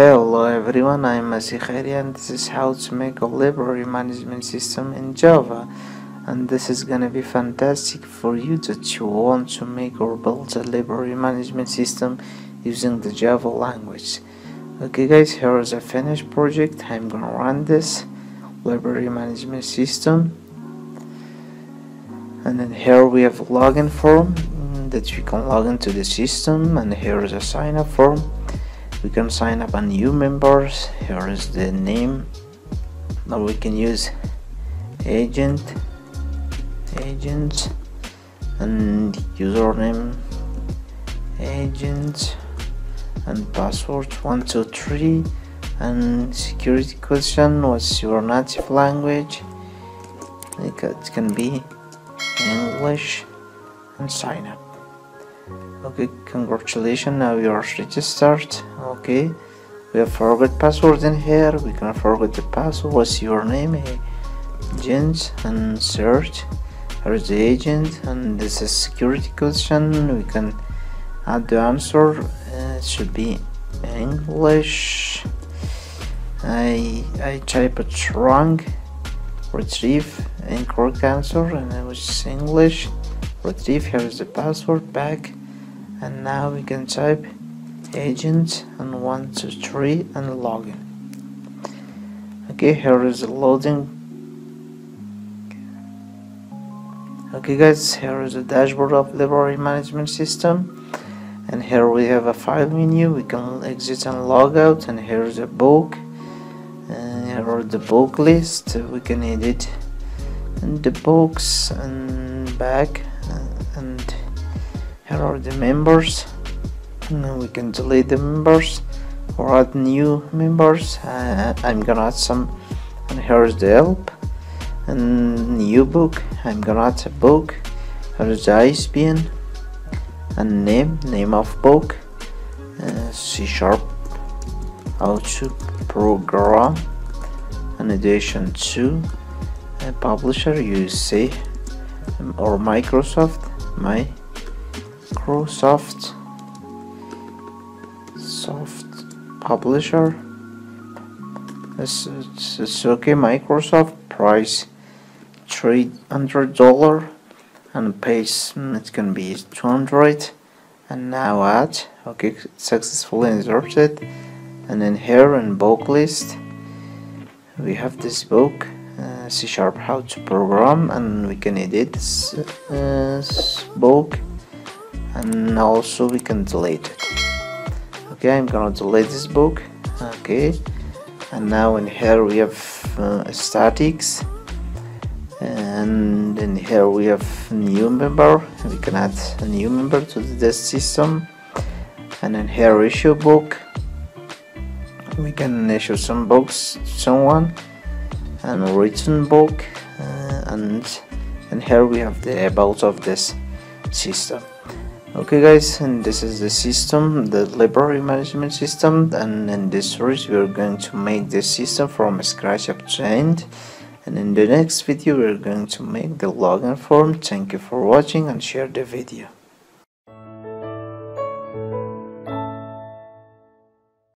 Hello everyone, I'm Masih Khairi and this is how to make a library management system in Java. And this is gonna be fantastic for you that you want to make or build a library management system using the Java language. Okay guys, here is a finished project. I'm gonna run this library management system. And then here we have a login form that you can log into the system. And here is a sign up form we can sign up a new members here is the name. Now we can use agent agents and username agent and password 123 and security question what's your native language? It can be English and sign up okay congratulations now you are registered. Okay we have forgot password in here. We can forget the password. What's your name? Agent and search. Here's the agent? And this is security question. We can add the answer. Uh, it should be English. I I type it wrong. Retrieve incorrect answer and it was English retrieve here is the password back? And now we can type agent and 123 and login. Okay here is the loading. Okay guys here is the dashboard of library management system. And here we have a file menu. We can exit and log out. And here is a book. And here are the book list. We can edit the books and back and here are the members. And we can delete the members or add new members. Uh, I'm gonna add some and here's the help. And new book. I'm gonna add a book. Here's the ISBN and name name of book. Uh, C sharp. How to program an edition to a. publisher you say or Microsoft? My Microsoft soft publisher? It's, it's, it's okay Microsoft price $300 and page mm, it can be 200 and now add okay successfully inserted. And then here in book list we have this book C sharp how to program and we can edit this uh, book and also we can delete it. Okay I'm gonna delete this book okay and now in here we have uh, statics and in here we have new member. We can add a new member to this system. And in here issue book. We can issue some books to someone and written book uh, and and here we have the about of this system. Okay guys and this is the system the library management system and in this series we are going to make this system from scratch up to end and in the next video we are going to make the login form. Thank you for watching and share the video